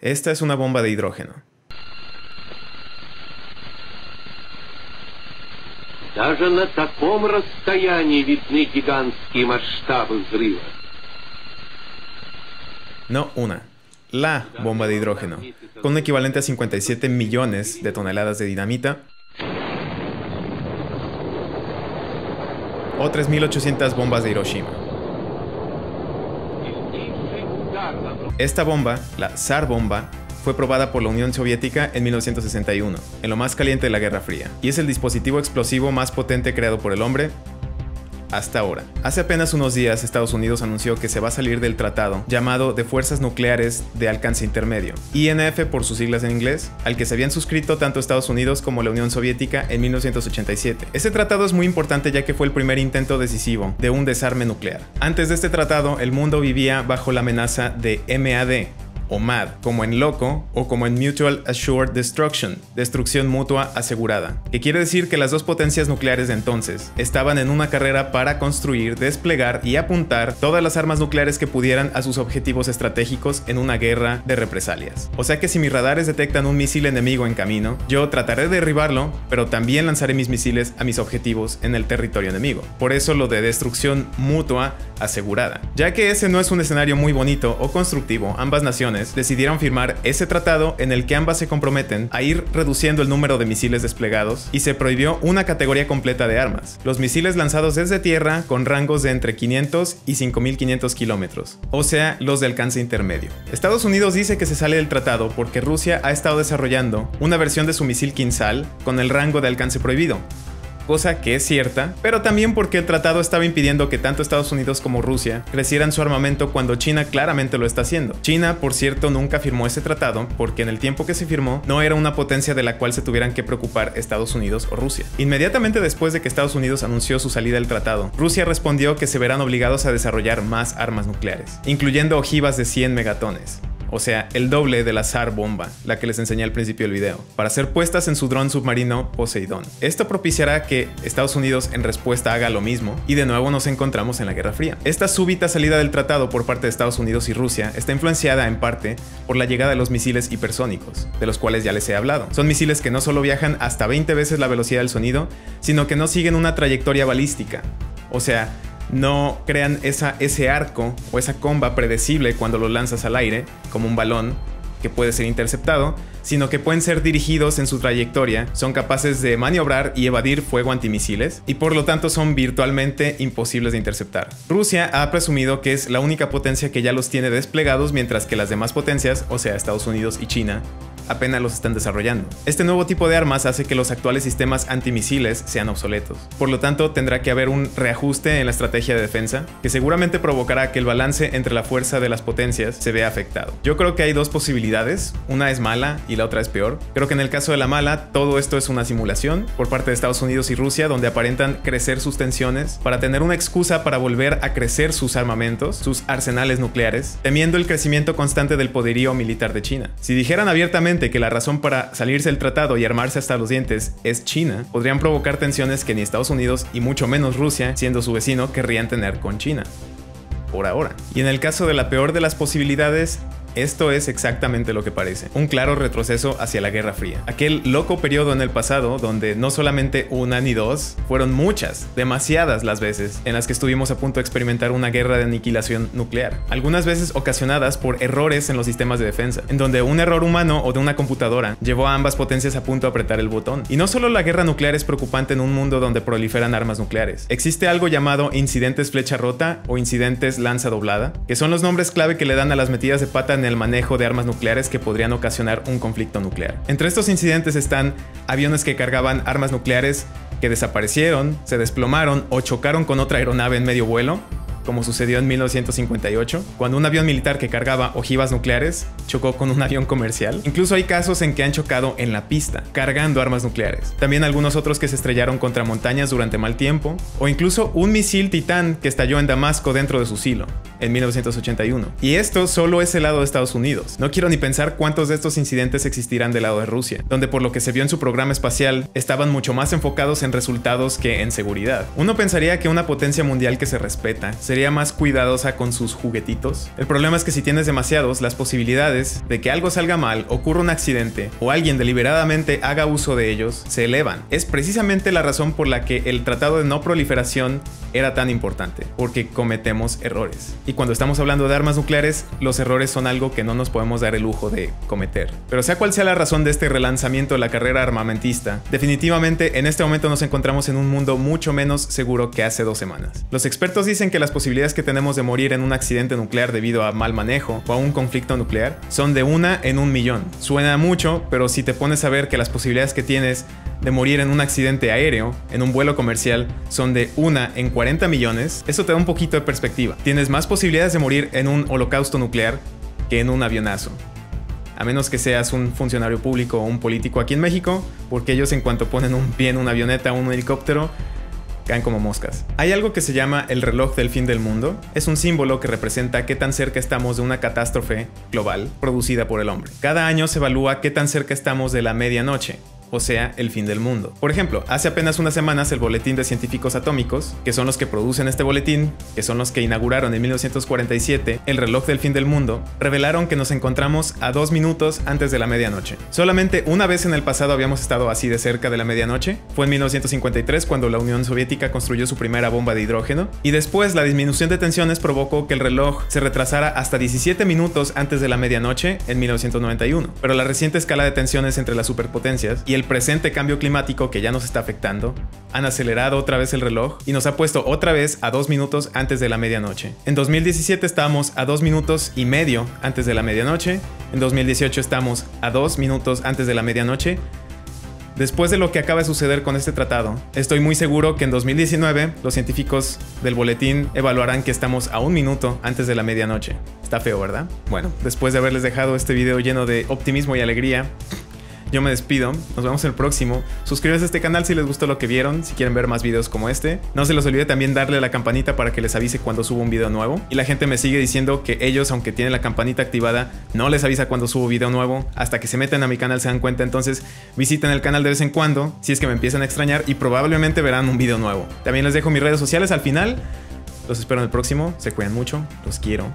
Esta es una bomba de hidrógeno. Даже на таком расстоянии видны гигантские масштабы взрыва. No una, la bomba de hidrógeno, con un equivalente a 57 millones de toneladas de dinamita o 3.800 bombas de Hiroshima. Esta bomba, la Tsar bomba, fue probada por la Unión Soviética en 1961, en lo más caliente de la Guerra Fría, y es el dispositivo explosivo más potente creado por el hombre hasta ahora. Hace apenas unos días Estados Unidos anunció que se va a salir del tratado llamado de Fuerzas Nucleares de Alcance Intermedio, INF por sus siglas en inglés, al que se habían suscrito tanto Estados Unidos como la Unión Soviética en 1987. Este tratado es muy importante ya que fue el primer intento decisivo de un desarme nuclear. Antes de este tratado, el mundo vivía bajo la amenaza de MAD, o MAD, como en loco o como en Mutual Assured Destruction, destrucción mutua asegurada, que quiere decir que las dos potencias nucleares de entonces estaban en una carrera para construir, desplegar y apuntar todas las armas nucleares que pudieran a sus objetivos estratégicos en una guerra de represalias. O sea que si mis radares detectan un misil enemigo en camino, yo trataré de derribarlo, pero también lanzaré mis misiles a mis objetivos en el territorio enemigo. Por eso lo de destrucción mutua asegurada. Ya que ese no es un escenario muy bonito o constructivo, ambas naciones decidieron firmar ese tratado en el que ambas se comprometen a ir reduciendo el número de misiles desplegados y se prohibió una categoría completa de armas, los misiles lanzados desde tierra con rangos de entre 500 y 5500 kilómetros, o sea, los de alcance intermedio. Estados Unidos dice que se sale del tratado porque Rusia ha estado desarrollando una versión de su misil Kinsal con el rango de alcance prohibido, cosa que es cierta, pero también porque el tratado estaba impidiendo que tanto Estados Unidos como Rusia crecieran su armamento cuando China claramente lo está haciendo. China, por cierto, nunca firmó ese tratado porque en el tiempo que se firmó no era una potencia de la cual se tuvieran que preocupar Estados Unidos o Rusia. Inmediatamente después de que Estados Unidos anunció su salida del tratado, Rusia respondió que se verán obligados a desarrollar más armas nucleares, incluyendo ojivas de 100 megatones o sea, el doble de la SAR bomba, la que les enseñé al principio del video, para ser puestas en su dron submarino Poseidón. Esto propiciará que Estados Unidos en respuesta haga lo mismo y de nuevo nos encontramos en la Guerra Fría. Esta súbita salida del tratado por parte de Estados Unidos y Rusia está influenciada en parte por la llegada de los misiles hipersónicos, de los cuales ya les he hablado. Son misiles que no solo viajan hasta 20 veces la velocidad del sonido, sino que no siguen una trayectoria balística. O sea, no crean esa, ese arco o esa comba predecible cuando lo lanzas al aire, como un balón que puede ser interceptado, sino que pueden ser dirigidos en su trayectoria, son capaces de maniobrar y evadir fuego antimisiles, y por lo tanto son virtualmente imposibles de interceptar. Rusia ha presumido que es la única potencia que ya los tiene desplegados, mientras que las demás potencias, o sea Estados Unidos y China, apenas los están desarrollando. Este nuevo tipo de armas hace que los actuales sistemas antimisiles sean obsoletos. Por lo tanto, tendrá que haber un reajuste en la estrategia de defensa, que seguramente provocará que el balance entre la fuerza de las potencias se vea afectado. Yo creo que hay dos posibilidades, una es mala y la otra es peor. Creo que en el caso de la mala, todo esto es una simulación por parte de Estados Unidos y Rusia, donde aparentan crecer sus tensiones para tener una excusa para volver a crecer sus armamentos, sus arsenales nucleares, temiendo el crecimiento constante del poderío militar de China. Si dijeran abiertamente que la razón para salirse del tratado y armarse hasta los dientes es China, podrían provocar tensiones que ni Estados Unidos y mucho menos Rusia, siendo su vecino, querrían tener con China. Por ahora. Y en el caso de la peor de las posibilidades, esto es exactamente lo que parece, un claro retroceso hacia la Guerra Fría. Aquel loco periodo en el pasado donde no solamente una ni dos, fueron muchas, demasiadas las veces en las que estuvimos a punto de experimentar una guerra de aniquilación nuclear. Algunas veces ocasionadas por errores en los sistemas de defensa, en donde un error humano o de una computadora llevó a ambas potencias a punto de apretar el botón. Y no solo la guerra nuclear es preocupante en un mundo donde proliferan armas nucleares. Existe algo llamado incidentes flecha rota o incidentes lanza doblada, que son los nombres clave que le dan a las metidas de pata en el manejo de armas nucleares que podrían ocasionar un conflicto nuclear. Entre estos incidentes están aviones que cargaban armas nucleares que desaparecieron, se desplomaron o chocaron con otra aeronave en medio vuelo, como sucedió en 1958, cuando un avión militar que cargaba ojivas nucleares chocó con un avión comercial. Incluso hay casos en que han chocado en la pista, cargando armas nucleares. También algunos otros que se estrellaron contra montañas durante mal tiempo, o incluso un misil titán que estalló en Damasco dentro de su silo, en 1981. Y esto solo es el lado de Estados Unidos. No quiero ni pensar cuántos de estos incidentes existirán del lado de Rusia, donde por lo que se vio en su programa espacial, estaban mucho más enfocados en resultados que en seguridad. Uno pensaría que una potencia mundial que se respeta, sería más cuidadosa con sus juguetitos. El problema es que si tienes demasiados, las posibilidades de que algo salga mal, ocurra un accidente o alguien deliberadamente haga uso de ellos se elevan. Es precisamente la razón por la que el Tratado de No Proliferación era tan importante, porque cometemos errores. Y cuando estamos hablando de armas nucleares, los errores son algo que no nos podemos dar el lujo de cometer. Pero sea cual sea la razón de este relanzamiento de la carrera armamentista, definitivamente en este momento nos encontramos en un mundo mucho menos seguro que hace dos semanas. Los expertos dicen que las posibilidades que tenemos de morir en un accidente nuclear debido a mal manejo o a un conflicto nuclear son de una en un millón. Suena mucho, pero si te pones a ver que las posibilidades que tienes de morir en un accidente aéreo, en un vuelo comercial, son de una en 40 millones, eso te da un poquito de perspectiva. Tienes más posibilidades de morir en un holocausto nuclear que en un avionazo. A menos que seas un funcionario público o un político aquí en México, porque ellos en cuanto ponen un pie en una avioneta o un helicóptero, caen como moscas. Hay algo que se llama el reloj del fin del mundo. Es un símbolo que representa qué tan cerca estamos de una catástrofe global producida por el hombre. Cada año se evalúa qué tan cerca estamos de la medianoche o sea, el fin del mundo. Por ejemplo, hace apenas unas semanas el Boletín de Científicos Atómicos, que son los que producen este boletín, que son los que inauguraron en 1947 el reloj del fin del mundo, revelaron que nos encontramos a dos minutos antes de la medianoche. Solamente una vez en el pasado habíamos estado así de cerca de la medianoche, fue en 1953 cuando la Unión Soviética construyó su primera bomba de hidrógeno, y después la disminución de tensiones provocó que el reloj se retrasara hasta 17 minutos antes de la medianoche en 1991. Pero la reciente escala de tensiones entre las superpotencias y el el presente cambio climático que ya nos está afectando, han acelerado otra vez el reloj y nos ha puesto otra vez a dos minutos antes de la medianoche. En 2017 estamos a dos minutos y medio antes de la medianoche, en 2018 estamos a dos minutos antes de la medianoche. Después de lo que acaba de suceder con este tratado, estoy muy seguro que en 2019 los científicos del boletín evaluarán que estamos a un minuto antes de la medianoche. Está feo, ¿verdad? Bueno, después de haberles dejado este video lleno de optimismo y alegría, yo me despido, nos vemos el próximo. Suscríbanse a este canal si les gustó lo que vieron, si quieren ver más videos como este. No se les olvide también darle la campanita para que les avise cuando subo un video nuevo. Y la gente me sigue diciendo que ellos, aunque tienen la campanita activada, no les avisa cuando subo video nuevo. Hasta que se meten a mi canal se dan cuenta, entonces visiten el canal de vez en cuando, si es que me empiezan a extrañar y probablemente verán un video nuevo. También les dejo mis redes sociales al final. Los espero en el próximo, se cuidan mucho, los quiero.